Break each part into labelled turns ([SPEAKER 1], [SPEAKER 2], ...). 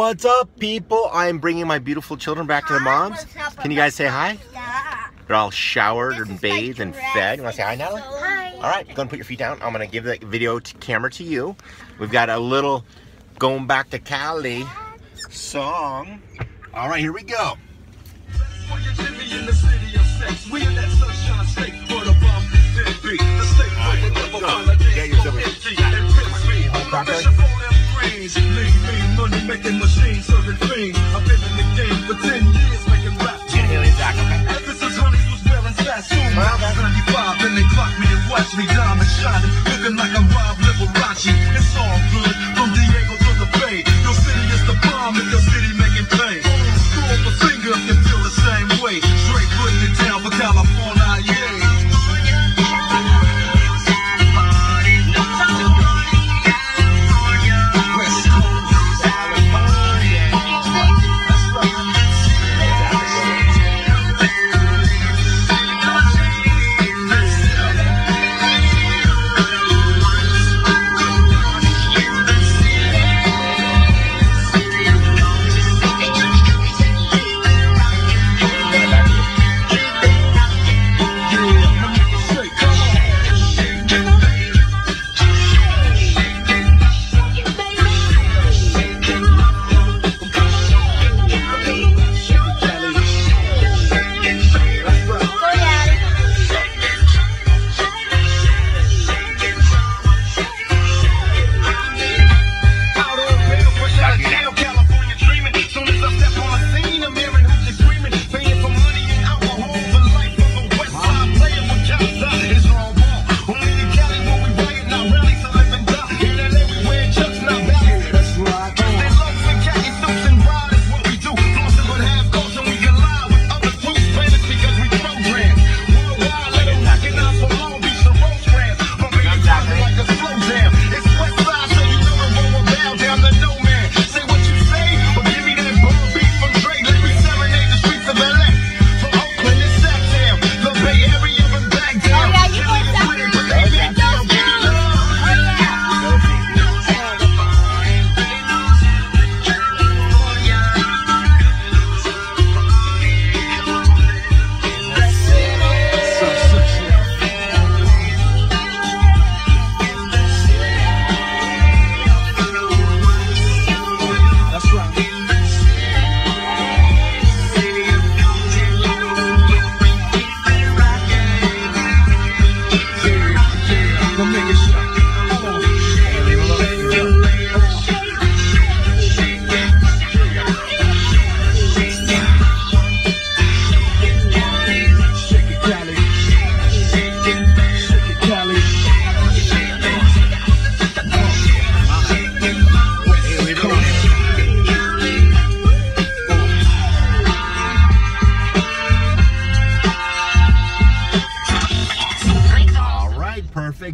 [SPEAKER 1] What's up, people? I'm bringing my beautiful children back to the moms. Can you guys say hi?
[SPEAKER 2] Yeah.
[SPEAKER 1] They're all showered and bathed and fed. You want to say hi, Natalie?
[SPEAKER 2] Hi.
[SPEAKER 1] All right, go and put your feet down. I'm going to give the video to camera to you. We've got a little going back to Cali song. All right, here we go.
[SPEAKER 3] Looking like a Rob Liberace. It's all good.
[SPEAKER 1] Southside.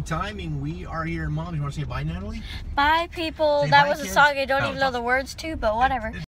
[SPEAKER 1] Timing. We are here. Mom, you want to say bye, Natalie?
[SPEAKER 2] Bye, people.
[SPEAKER 1] Say
[SPEAKER 2] that
[SPEAKER 1] bye,
[SPEAKER 2] was
[SPEAKER 1] kids.
[SPEAKER 2] a song I don't
[SPEAKER 1] no,
[SPEAKER 2] even know the words to, but whatever.